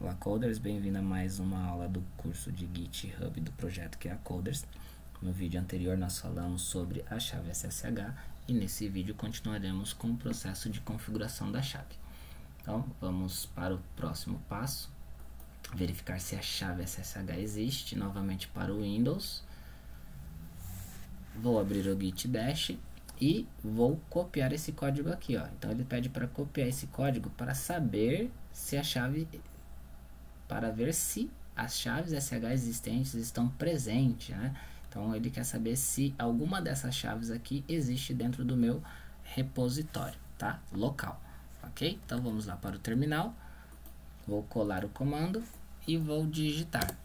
Olá Coders, bem-vindo a mais uma aula do curso de GitHub do projeto que é a Coders. No vídeo anterior nós falamos sobre a chave SSH e nesse vídeo continuaremos com o processo de configuração da chave. Então vamos para o próximo passo, verificar se a chave SSH existe, novamente para o Windows. Vou abrir o Git Dash e vou copiar esse código aqui, ó. Então ele pede para copiar esse código para saber se a chave para ver se as chaves SH existentes estão presentes, né? Então ele quer saber se alguma dessas chaves aqui existe dentro do meu repositório, tá? Local, ok? Então vamos lá para o terminal, vou colar o comando e vou digitar.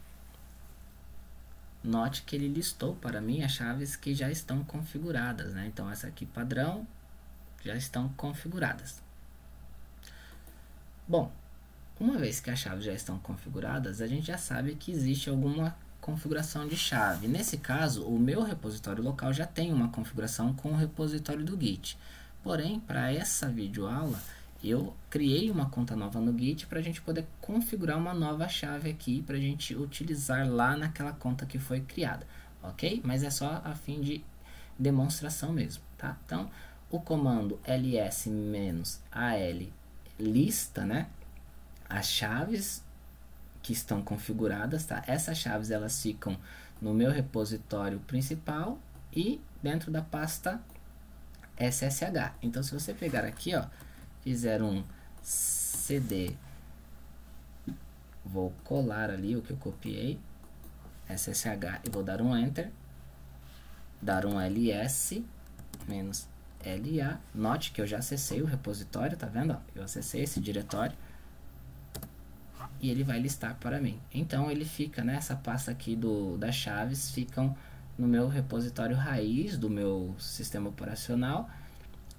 Note que ele listou para mim as chaves que já estão configuradas, né? Então essa aqui padrão já estão configuradas. Bom, uma vez que as chaves já estão configuradas, a gente já sabe que existe alguma configuração de chave. Nesse caso, o meu repositório local já tem uma configuração com o repositório do Git. Porém, para essa videoaula, eu criei uma conta nova no Git para a gente poder configurar uma nova chave aqui para a gente utilizar lá naquela conta que foi criada, ok? Mas é só a fim de demonstração mesmo, tá? Então, o comando ls-al lista, né? As chaves que estão configuradas, tá? Essas chaves elas ficam no meu repositório principal e dentro da pasta SSH. Então, se você pegar aqui, ó, fizer um cd, vou colar ali o que eu copiei, SSH e vou dar um enter, dar um ls menos LA. Note que eu já acessei o repositório, tá vendo? Ó? Eu acessei esse diretório e ele vai listar para mim. Então ele fica nessa pasta aqui do das chaves ficam no meu repositório raiz do meu sistema operacional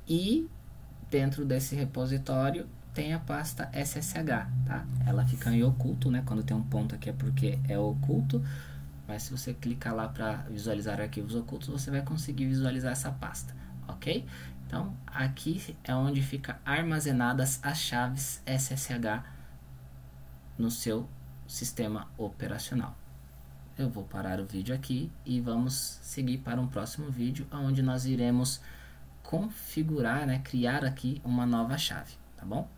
e dentro desse repositório tem a pasta SSH, tá? Ela fica em oculto, né? Quando tem um ponto aqui é porque é oculto, mas se você clicar lá para visualizar arquivos ocultos, você vai conseguir visualizar essa pasta, ok? Então, aqui é onde fica armazenadas as chaves SSH no seu sistema operacional. Eu vou parar o vídeo aqui e vamos seguir para um próximo vídeo onde nós iremos configurar, né, criar aqui uma nova chave, tá bom?